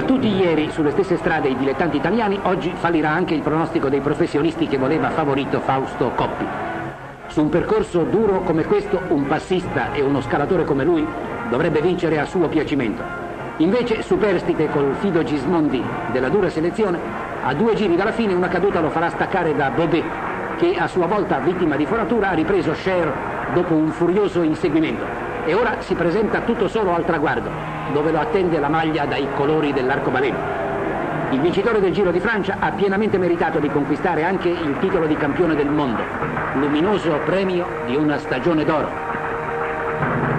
Fottuti ieri sulle stesse strade i dilettanti italiani, oggi fallirà anche il pronostico dei professionisti che voleva favorito Fausto Coppi. Su un percorso duro come questo, un passista e uno scalatore come lui dovrebbe vincere a suo piacimento. Invece, superstite col fido Gismondi della dura selezione, a due giri dalla fine una caduta lo farà staccare da Baudet, che a sua volta vittima di foratura ha ripreso Cher dopo un furioso inseguimento e ora si presenta tutto solo al traguardo, dove lo attende la maglia dai colori dell'arcobaleno. Il vincitore del Giro di Francia ha pienamente meritato di conquistare anche il titolo di campione del mondo, luminoso premio di una stagione d'oro.